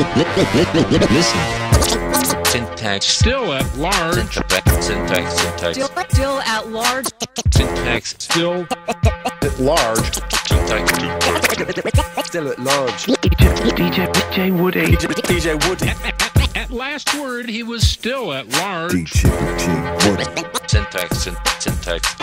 Listen. Syntax. Still at large. Syntax. Syntax. Syntax. Still, still at large. Syntax. Still At large. Syntax. Still at large. DJ, DJ Woody. DJ Woody. at last word, he was still at large. DJ Woody. Syntax. Syn- Syntax.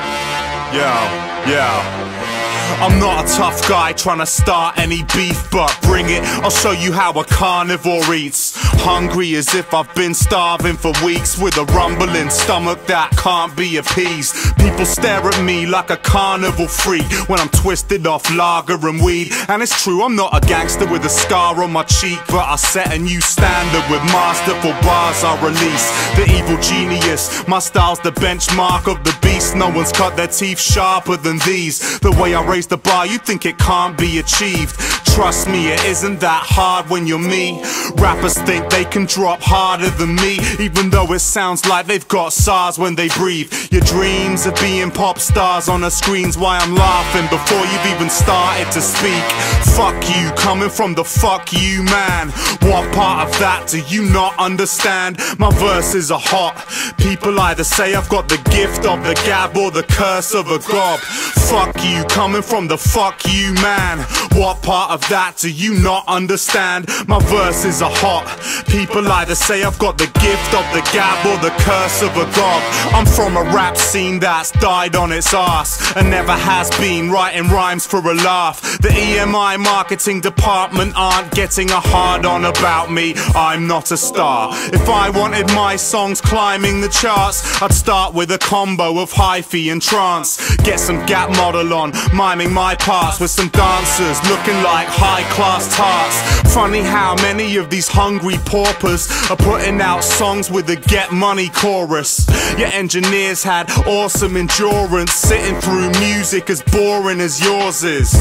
Yo, yo. I'm not a tough guy trying to start any beef, but bring it. I'll show you how a carnivore eats. Hungry as if I've been starving for weeks with a rumbling stomach that can't be appeased. People stare at me like a carnival freak when I'm twisted off lager and weed. And it's true, I'm not a gangster with a scar on my cheek, but I set a new standard with masterful bars I release. The evil genius, my style's the benchmark of the beast. No one's cut their teeth sharper than these. The way I raise the bar, you think it can't be achieved. Trust me, it isn't that hard when you're me. Rappers think they can drop harder than me, even though it sounds like they've got SARS when they breathe. Your dreams of being pop stars on a screen's why I'm laughing before you've even started to speak. Fuck you, coming from the fuck you man. What part of that do you not understand? My verses are hot. People either say I've got the gift of the gab or the curse of a gob. Fuck you, coming from the fuck you man. What part of that do you not understand? My verses are hot. People either say I've got the gift of the gab or the curse of a god. I'm from a rap scene that's died on its ass and never has been writing rhymes for a laugh. The EMI marketing department aren't getting a hard on about me. I'm not a star. If I wanted my songs climbing the charts, I'd start with a combo of hi-fi and trance. Get some gap model on, miming my parts with some dancers looking like high-class tarts. Funny how many of these hungry paupers are putting out songs with a get money chorus. Your engineers had awesome endurance, sitting through music as boring as yours is.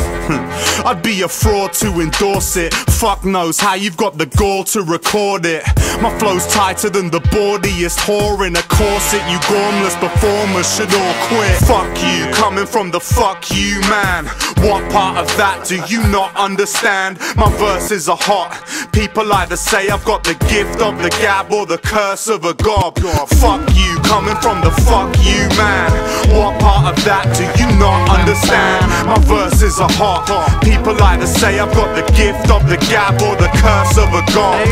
I'd be a fraud to endorse it. Fuck knows how you've got the gall to record it. My flow's tighter than the bawdiest whore in a corset. You gormless performers should all quit. Fuck you, coming from the fuck you man. What part of that do you not understand? My verses are hot. People either say I've got the gift of the gab or the curse of a gob. Fuck you, coming from the fuck you man. What part of that do you not understand? My verses are hot. People either say I've got the gift of the gab or the curse of a god.